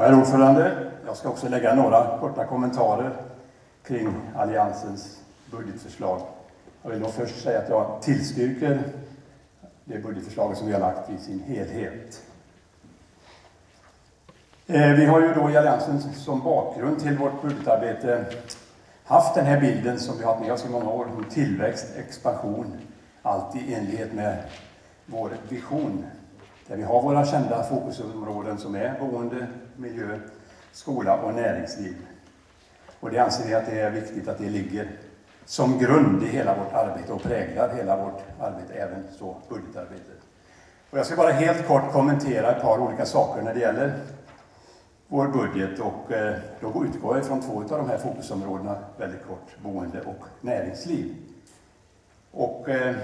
Herr ordförande, jag ska också lägga några korta kommentarer kring Alliansens budgetförslag. Jag vill då först säga att jag tillstyrker det budgetförslaget som vi har lagt i sin helhet. Eh, vi har ju då i Alliansen som bakgrund till vårt budgetarbete haft den här bilden som vi har haft med oss i många år, om tillväxt, expansion, allt i enlighet med vår vision. Där vi har våra kända fokusområden som är boende, miljö, skola och näringsliv. Och det anser vi att det är viktigt att det ligger som grund i hela vårt arbete och präglar hela vårt arbete, även så budgetarbetet. Och jag ska bara helt kort kommentera ett par olika saker när det gäller vår budget och eh, då utgår jag från två av de här fokusområdena väldigt kort, boende och näringsliv. Och eh,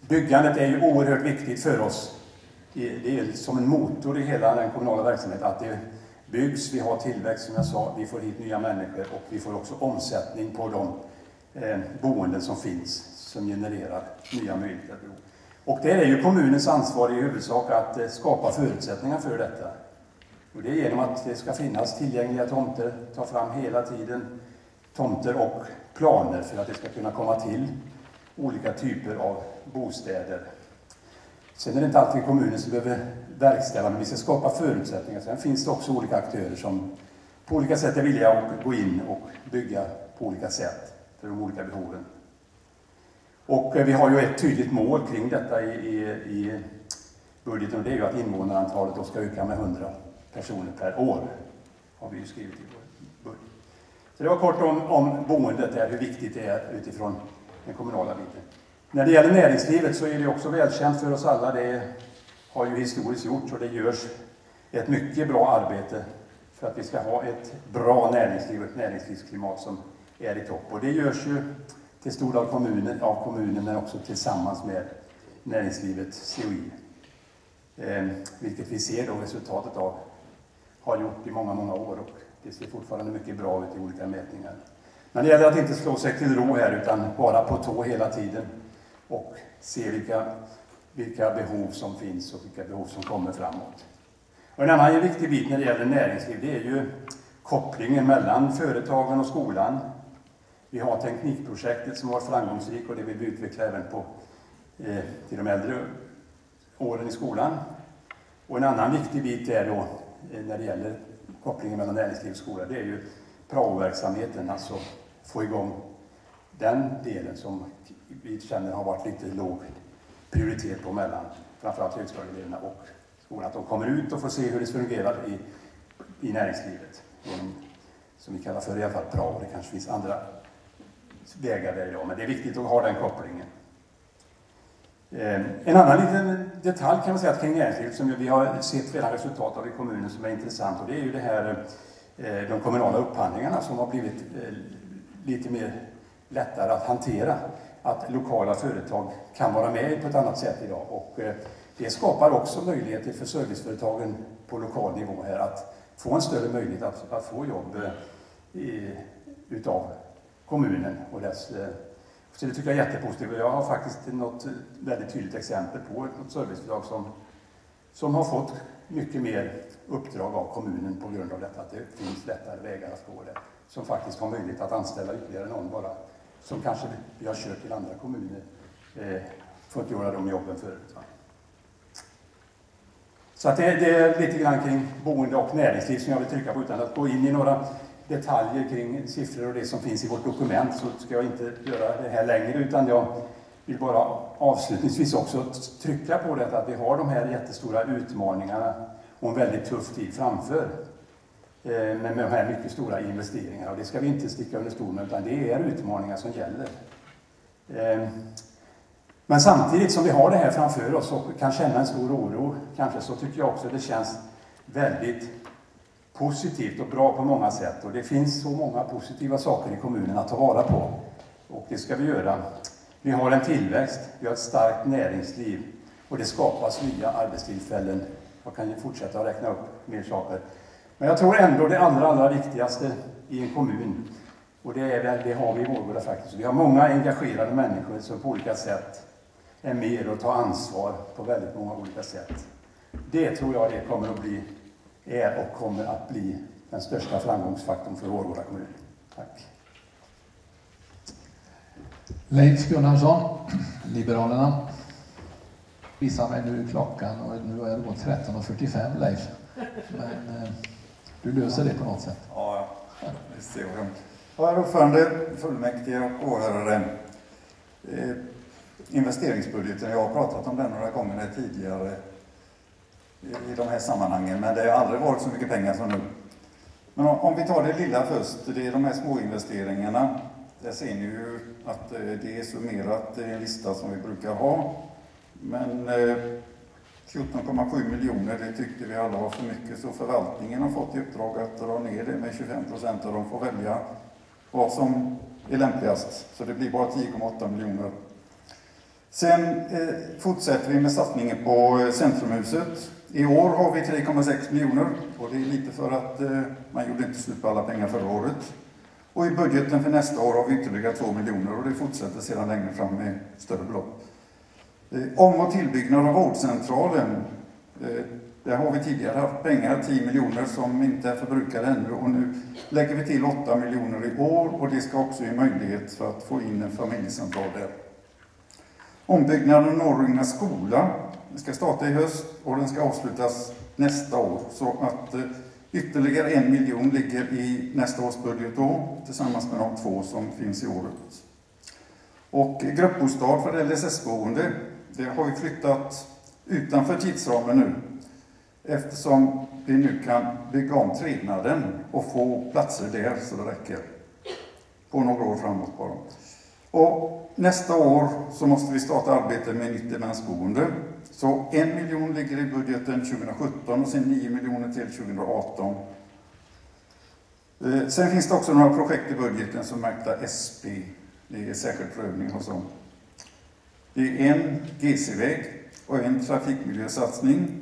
byggandet är ju oerhört viktigt för oss. Det är som en motor i hela den kommunala verksamheten att det byggs, vi har tillväxt som jag sa, vi får hit nya människor och vi får också omsättning på de eh, boenden som finns som genererar nya möjligheter. Och det är ju kommunens ansvar i huvudsak att eh, skapa förutsättningar för detta. Och det är genom att det ska finnas tillgängliga tomter, ta fram hela tiden tomter och planer för att det ska kunna komma till olika typer av bostäder. Sen är det inte alltid kommunen som behöver verkställa, men vi ska skapa förutsättningar. Sen finns det också olika aktörer som på olika sätt är villiga att gå in och bygga på olika sätt för de olika behoven. Och eh, vi har ju ett tydligt mål kring detta i, i, i budgeten och det är ju att invånarantalet då ska öka med 100 personer per år. Har vi ju skrivit i vår budget. Så det var kort om, om boendet, där, hur viktigt det är utifrån den kommunala biten. När det gäller näringslivet så är det också välkänt för oss alla. Det har ju historiskt gjorts och det görs ett mycket bra arbete för att vi ska ha ett bra näringsliv och ett näringslivsklimat som är i topp. Och det görs ju till stor del av kommunen, av kommunen men också tillsammans med näringslivet COI. Eh, vilket vi ser då resultatet av har gjort i många, många år och det ser fortfarande mycket bra ut i olika mätningar. Men det gäller att inte slå sig till ro här utan vara på tå hela tiden och se vilka, vilka behov som finns och vilka behov som kommer framåt. Och en annan viktig bit när det gäller näringsliv det är ju kopplingen mellan företagen och skolan. Vi har teknikprojektet som var framgångsrikt och det vill vi utveckla även på, eh, till de äldre åren i skolan. Och en annan viktig bit är då Eh, när det gäller kopplingen mellan näringsliv och skola, det är ju prao-verksamheten, alltså få igång den delen som vi känner har varit lite låg prioritet på mellan framförallt högstadieeleverna och skolan. Att de kommer ut och får se hur det fungerar i, i näringslivet. Genom, som vi kallar för i alla fall prao. Det kanske finns andra vägar där idag, men det är viktigt att ha den kopplingen. Eh, en annan liten detalj kan man säga kring näringslivet som vi har sett flera resultat av i kommunen som är intressant och det är ju det här eh, de kommunala upphandlingarna som har blivit eh, lite mer lättare att hantera. Att lokala företag kan vara med på ett annat sätt idag och eh, det skapar också möjligheter för serviceföretagen på lokal nivå här att få en större möjlighet att, att få jobb eh, i, utav kommunen och dess eh, så det tycker jag är jättepositivt. Jag har faktiskt något väldigt tydligt exempel på ett serviceföretag som, som har fått mycket mer uppdrag av kommunen på grund av detta, att det finns lättare vägar att gå där. Som faktiskt har möjlighet att anställa ytterligare någon bara, som kanske vi har kört till andra kommuner, eh, fått göra de jobben förut. Va? Så att det, det, är lite grann kring boende och näringsliv som jag vill trycka på utan att gå in i några detaljer kring siffror och det som finns i vårt dokument så ska jag inte göra det här längre utan jag vill bara avslutningsvis också trycka på detta att vi har de här jättestora utmaningarna och en väldigt tuff tid framför Eh, med de här mycket stora investeringarna. Och det ska vi inte sticka under stol med, utan det är utmaningar som gäller. Eh, men samtidigt som vi har det här framför oss och kan känna en stor oro, kanske, så tycker jag också det känns väldigt positivt och bra på många sätt. Och det finns så många positiva saker i kommunen att ta vara på. Och det ska vi göra. Vi har en tillväxt, vi har ett starkt näringsliv och det skapas nya arbetstillfällen. Jag kan ju fortsätta att räkna upp mer saker. Men jag tror ändå det allra, allra viktigaste i en kommun, och det, är, det har vi i Vårgårda faktiskt. Vi har många engagerade människor som på olika sätt är med och tar ansvar på väldigt många olika sätt. Det tror jag det kommer att bli är och kommer att bli den största framgångsfaktorn för Vårgårda kommun. Tack. Leif Gunnarsson, Liberalerna. Visa mig nu klockan och nu är det 13.45 Leif. Men eh, du löser det på något sätt. Ja, det ser jag. Herr ordförande, fullmäktige och åhörare. Eh, investeringsbudgeten, jag har pratat om den några gånger tidigare i de här sammanhangen, men det har aldrig varit så mycket pengar som nu. Men om vi tar det lilla först, det är de här små investeringarna. Där ser ni ju att eh, det är summerat i en lista som vi brukar ha. Men 14,7 miljoner, det tyckte vi alla var för mycket, så förvaltningen har fått i uppdrag att dra ner det med 25 procent och de får välja vad som är lämpligast. Så det blir bara 10,8 miljoner. Sen eh, fortsätter vi med satsningen på eh, Centrumhuset. I år har vi 3,6 miljoner och det är lite för att eh, man gjorde inte slut på alla pengar förra året. Och i budgeten för nästa år har vi ytterligare 2 miljoner och det fortsätter sedan längre fram med större belopp. Eh, om och tillbyggnad av vårdcentralen. Eh, där har vi tidigare haft pengar, 10 miljoner, som inte är förbrukade ännu och nu lägger vi till 8 miljoner i år och det ska också ge möjlighet för att få in en familjecentral där. Ombyggnaden av Norrunga skola ska starta i höst och den ska avslutas nästa år så att eh, ytterligare en miljon ligger i nästa års budget då tillsammans med de två som finns i året. Och gruppbostad för LSS-boende, det har vi flyttat utanför tidsramen nu eftersom vi nu kan bygga om trinaden och få platser där så det räcker på några år framåt bara. Och nästa år så måste vi starta arbetet med nytt demensboende. Så en miljon ligger i budgeten 2017 och sen 9 miljoner till 2018. Eh, sen finns det också några projekt i budgeten som märkta SP. Det är särskild prövning och sånt. Det är en GC-väg och en trafikmiljösatsning.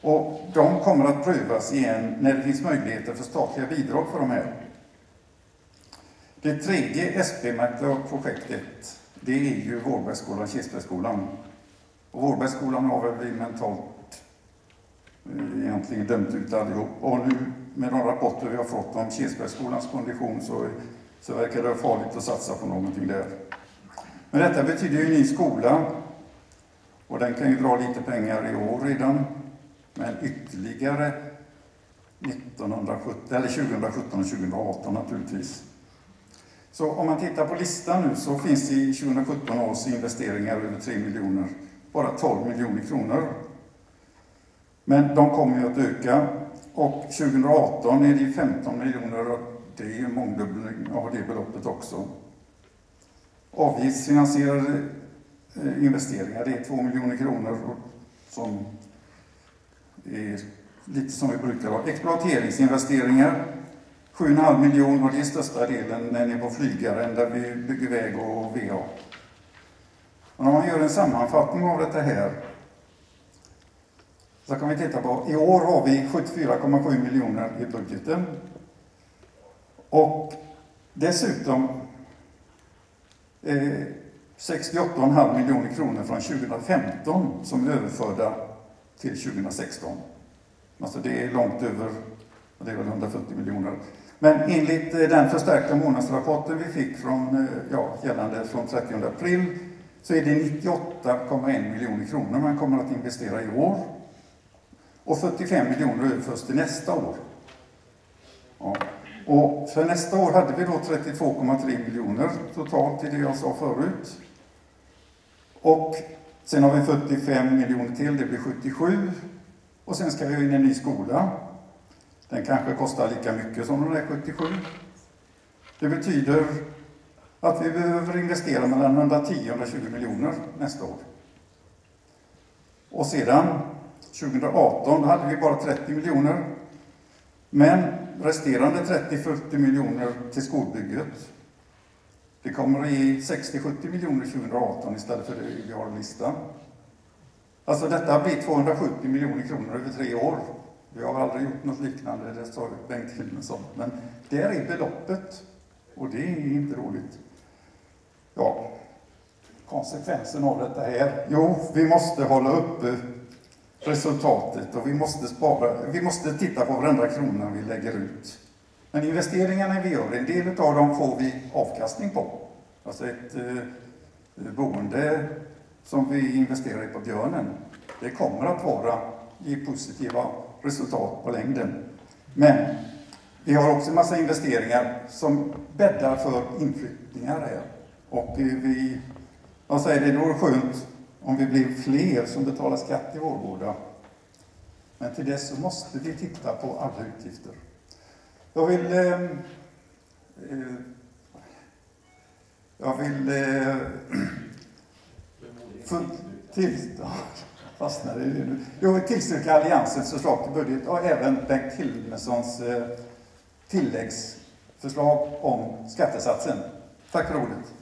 Och de kommer att prövas igen när det finns möjligheter för statliga bidrag för de här. Det tredje SP-märkta projektet, det är ju Vårbergsskolan, Kilsbergsskolan. Och Vårbergsskolan har väl blivit mentalt eh, egentligen dömt ut allihop. Och nu med de rapporter vi har fått om Kilsbergsskolans kondition så, så verkar det farligt att satsa på någonting där. Men detta betyder ju ny skola och den kan ju dra lite pengar i år redan. Men ytterligare 1970, eller 2017 och 2018 naturligtvis. Så om man tittar på listan nu så finns det i 2017 års investeringar över 3 miljoner, bara 12 miljoner kronor. Men de kommer ju att öka och 2018 är det 15 miljoner och det är ju mångdubbling av det beloppet också. Avgiftsfinansierade eh, investeringar, det är 2 miljoner kronor som är lite som vi brukar ha. Exploateringsinvesteringar 7,5 miljoner och det är största delen när ni är på flygaren där vi bygger väg och VA. Men om man gör en sammanfattning av detta här så kan vi titta på, i år har vi 74,7 miljoner i budgeten. Och dessutom eh, 68,5 miljoner kronor från 2015 som är överförda till 2016. Alltså det är långt över, det är väl 140 miljoner. Men enligt eh, den förstärkta månadsrapporten vi fick från, eh, ja, gällande från 30 april så är det 98,1 miljoner kronor man kommer att investera i år. Och 45 miljoner överförs till nästa år. Ja. Och för nästa år hade vi då 32,3 miljoner totalt i det jag sa förut. Och sen har vi 45 miljoner till, det blir 77. Och sen ska vi in i en ny skola. Den kanske kostar lika mycket som den där 77. Det betyder att vi behöver investera mellan 110 och 120 miljoner nästa år. Och sedan 2018 hade vi bara 30 miljoner. Men resterande 30-40 miljoner till skolbygget. Det kommer att ge 60-70 miljoner 2018 istället för det vi har i listan. Alltså detta blir 270 miljoner kronor över tre år. Vi har aldrig gjort något liknande, det sa Bengt Hilmesson. Men det är beloppet. Och det är inte roligt. Ja, konsekvensen av detta här? Jo, vi måste hålla uppe resultatet och vi måste spara. Vi måste titta på varenda krona vi lägger ut. Men investeringarna vi gör, en del av dem får vi avkastning på. Alltså ett eh, boende som vi investerar i på Björnen, det kommer att vara ge positiva resultat på längden. Men vi har också en massa investeringar som bäddar för inflyttningar här. Och vi, jag säger det, det vore skönt om vi blir fler som betalar skatt i Vårgårda. Men till dess så måste vi titta på alla utgifter. Jag vill... Eh, eh, jag vill... Eh, för, till, fastnade i det nu. Jag vill tillstyrka Alliansens förslag till budget och även Bengt Hilmerssons eh, tilläggsförslag om skattesatsen. Tack för ordet.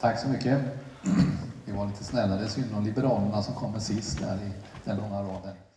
Tack så mycket. vara lite snällare. Synd om Liberalerna som kommer sist där i den långa raden.